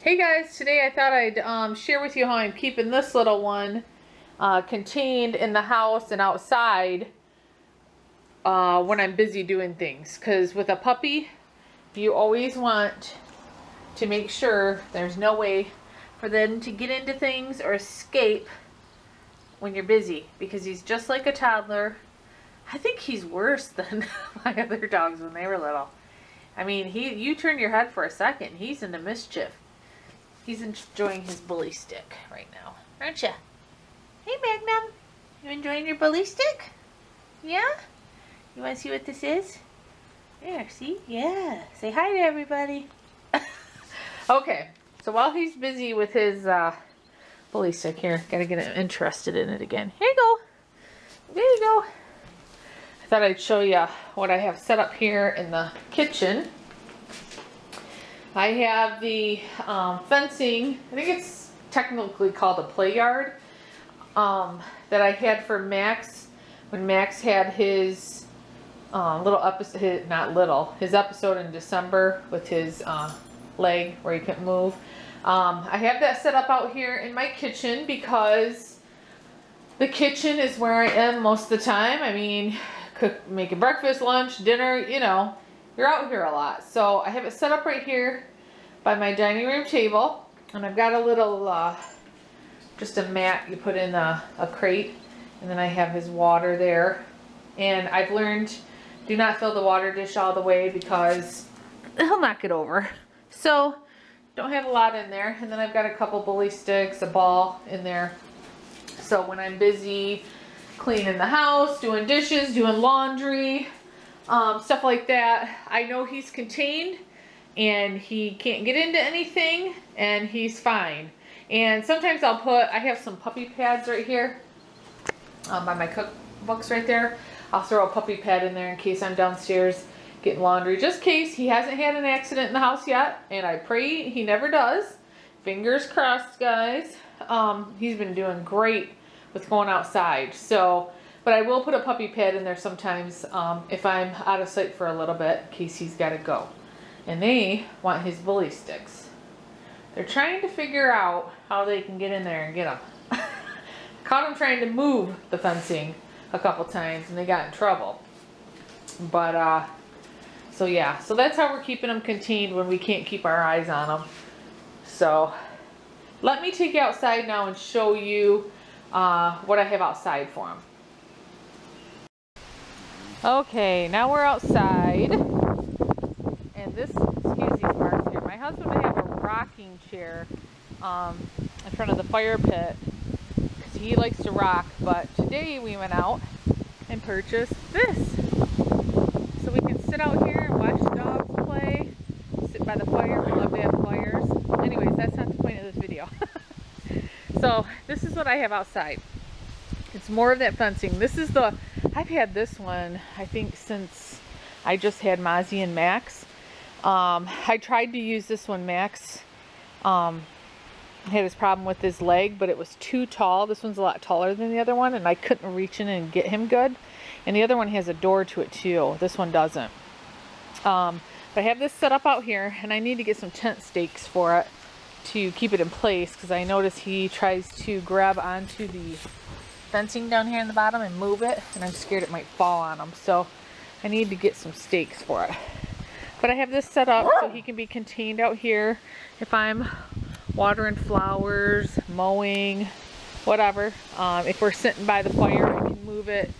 Hey guys, today I thought I'd um, share with you how I'm keeping this little one uh, contained in the house and outside uh, when I'm busy doing things. Because with a puppy, you always want to make sure there's no way for them to get into things or escape when you're busy. Because he's just like a toddler. I think he's worse than my other dogs when they were little. I mean, he you turn your head for a second, he's into mischief. He's enjoying his bully stick right now, aren't you? Hey, Magnum. You enjoying your bully stick? Yeah? You want to see what this is? There, see? Yeah. Say hi to everybody. okay, so while he's busy with his uh, bully stick here, gotta get him interested in it again. Here you go. There you go. I thought I'd show you what I have set up here in the kitchen. I have the um, fencing, I think it's technically called a play yard, um, that I had for Max when Max had his uh, little episode, not little, his episode in December with his uh, leg where he couldn't move. Um, I have that set up out here in my kitchen because the kitchen is where I am most of the time. I mean, cook, making breakfast, lunch, dinner, you know, you're out here a lot. So I have it set up right here by my dining room table. And I've got a little, uh, just a mat you put in a, a crate. And then I have his water there. And I've learned do not fill the water dish all the way because he'll knock it over. So don't have a lot in there. And then I've got a couple bully sticks, a ball in there. So when I'm busy cleaning the house, doing dishes, doing laundry, um, stuff like that. I know he's contained and he can't get into anything and he's fine. And sometimes I'll put, I have some puppy pads right here um, by my cookbooks right there. I'll throw a puppy pad in there in case I'm downstairs getting laundry. Just in case he hasn't had an accident in the house yet. And I pray he never does. Fingers crossed, guys. Um, he's been doing great with going outside. So but I will put a puppy pad in there sometimes um, if I'm out of sight for a little bit in case he's got to go. And they want his bully sticks. They're trying to figure out how they can get in there and get them. Caught them trying to move the fencing a couple times and they got in trouble. But, uh, so yeah, so that's how we're keeping them contained when we can't keep our eyes on them. So, let me take you outside now and show you uh, what I have outside for them. Okay, now we're outside. And this, excuse these marks here. My husband would have a rocking chair um, in front of the fire pit because he likes to rock. But today we went out and purchased this. So we can sit out here and watch dogs play, sit by the fire. We love to have fires. Anyways, that's not the point of this video. so this is what I have outside. It's more of that fencing. This is the I've had this one, I think, since I just had Mozzie and Max. Um, I tried to use this one, Max. Um, had his problem with his leg, but it was too tall. This one's a lot taller than the other one, and I couldn't reach in and get him good. And the other one has a door to it too. This one doesn't. Um, but I have this set up out here, and I need to get some tent stakes for it to keep it in place because I notice he tries to grab onto the fencing down here in the bottom and move it and I'm scared it might fall on him so I need to get some stakes for it. But I have this set up so he can be contained out here. If I'm watering flowers mowing whatever um, if we're sitting by the fire I can move it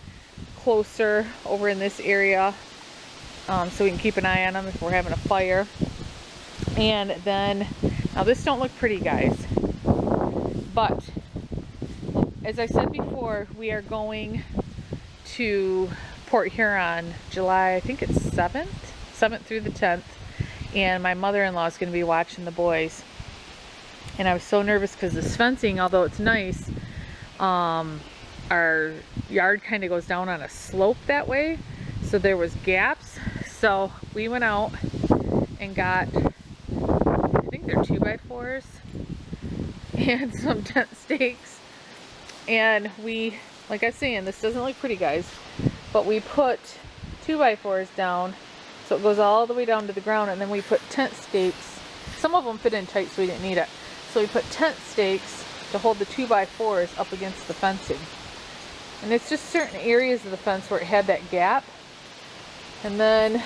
closer over in this area um, so we can keep an eye on them if we're having a fire. And then now this don't look pretty guys. But as I said before, we are going to Port Huron July, I think it's 7th, 7th through the 10th. And my mother-in-law is going to be watching the boys. And I was so nervous because this fencing, although it's nice, um, our yard kind of goes down on a slope that way. So there was gaps. So we went out and got, I think they're 2 by 4s and some tent stakes and we like I was saying this doesn't look pretty guys but we put two by fours down so it goes all the way down to the ground and then we put tent stakes some of them fit in tight so we didn't need it. So we put tent stakes to hold the 2 by 4s up against the fencing. And it's just certain areas of the fence where it had that gap. And then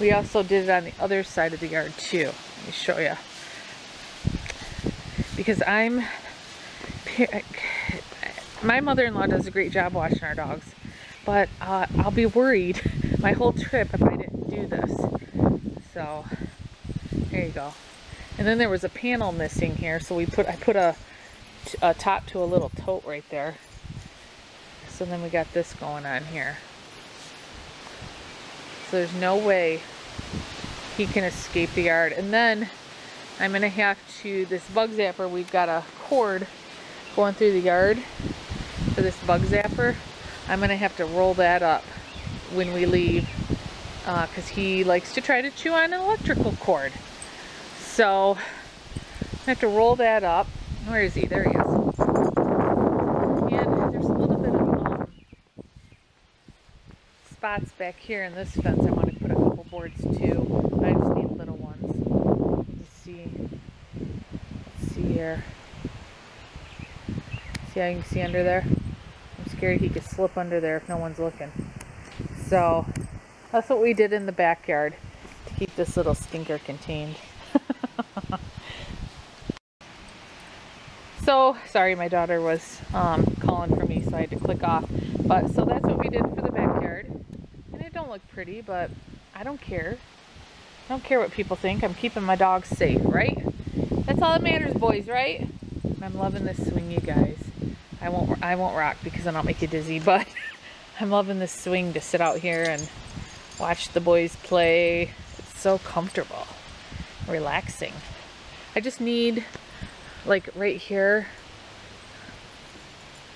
we also did it on the other side of the yard too. Let me show you. Because I'm, my mother-in-law does a great job watching our dogs, but uh, I'll be worried my whole trip if I didn't do this. So, there you go. And then there was a panel missing here, so we put I put a, a top to a little tote right there. So then we got this going on here. So there's no way he can escape the yard. And then I'm to have to, this bug zapper, we've got a cord going through the yard for this bug zapper. I'm going to have to roll that up when we leave because uh, he likes to try to chew on an electrical cord. So I have to roll that up. Where is he? There he is. And there's a little bit of um, spots back here in this fence I want to put a couple boards too. I just need little ones. Let's see. Let's see here. See how you can see under there? I'm scared he could slip under there if no one's looking. So that's what we did in the backyard to keep this little stinker contained. so sorry my daughter was um, calling for me so I had to click off. But so that's what we did for the backyard And it don't look pretty, but I don't care. I don't care what people think. I'm keeping my dogs safe, right? That's all that matters, boys, right? I'm loving this swing, you guys. I won't I won't rock because I don't make you dizzy, but I'm loving this swing to sit out here and watch the boys play. It's so comfortable, relaxing. I just need, like right here,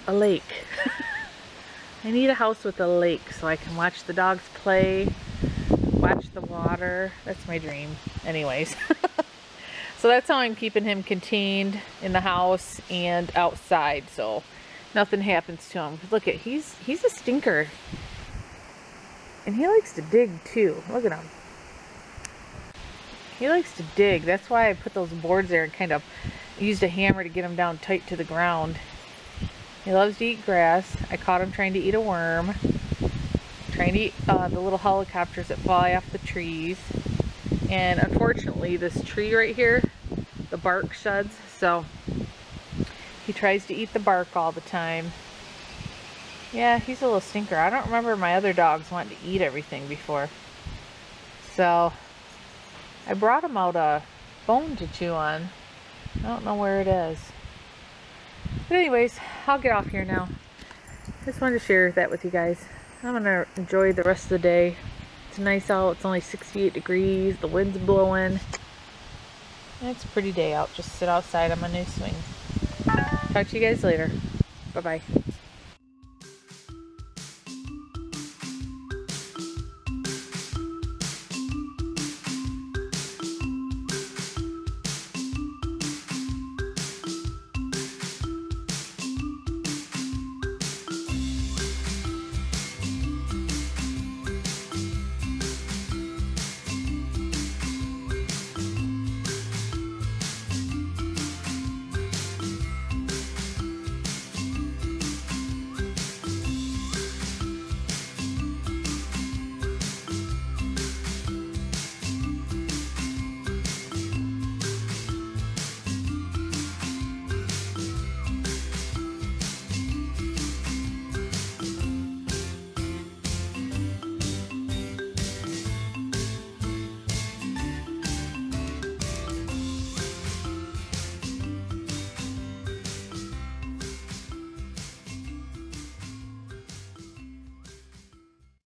a lake. I need a house with a lake so I can watch the dogs play, watch the water. That's my dream. Anyways. so that's how I'm keeping him contained in the house and outside so nothing happens to him. Look at, he's, he's a stinker. And he likes to dig too. Look at him. He likes to dig. That's why I put those boards there and kind of used a hammer to get him down tight to the ground. He loves to eat grass. I caught him trying to eat a worm. Trying to eat uh, the little helicopters that fly off the trees. And unfortunately, this tree right here, the bark sheds. So he tries to eat the bark all the time. Yeah, he's a little stinker. I don't remember my other dogs wanting to eat everything before. So I brought him out a bone to chew on. I don't know where it is. But anyways, I'll get off here now. Just wanted to share that with you guys. I'm going to enjoy the rest of the day. It's nice out. It's only 68 degrees. The wind's blowing. It's a pretty day out. Just sit outside on my new swing. Talk to you guys later. Bye-bye.